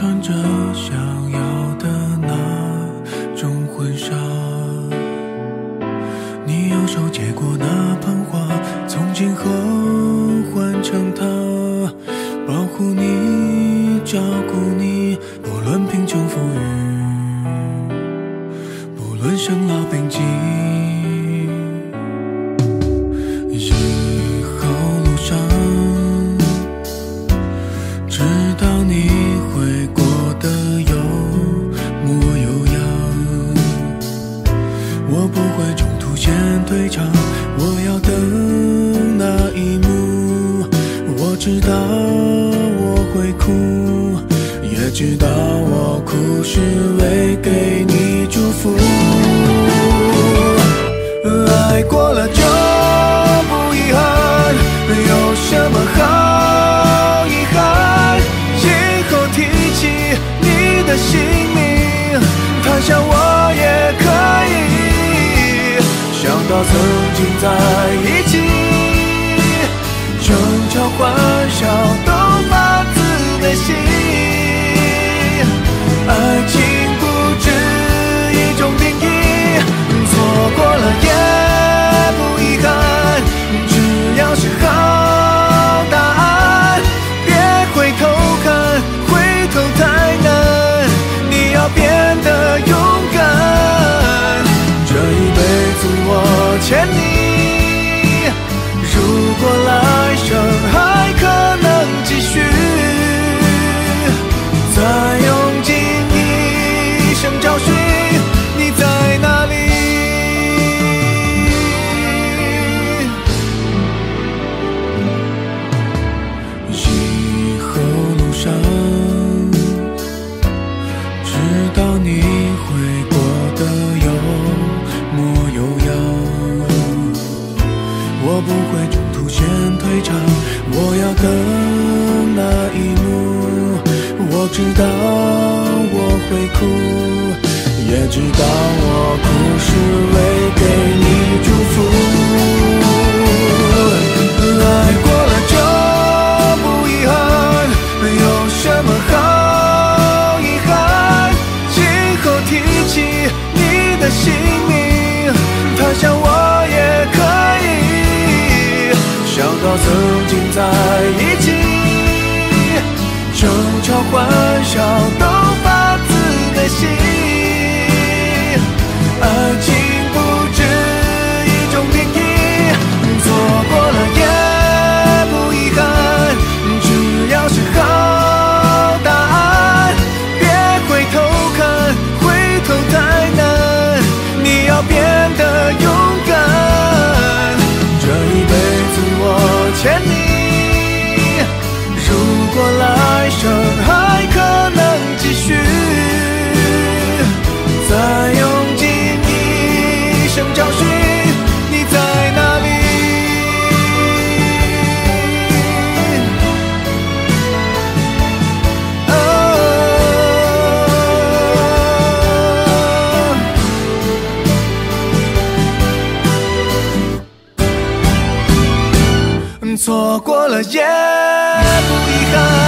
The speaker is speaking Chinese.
穿着想要的那种婚纱你右手接过那捧花从今后换成他保护你照顾你不论贫穷富裕我要等那一幕。我知道我会哭也知道我哭是为给在一起争吵欢笑都发自内心爱情 I. 如果来生还可能继续，再用尽一生找寻你在哪里。嗯。错过了也不。Africa.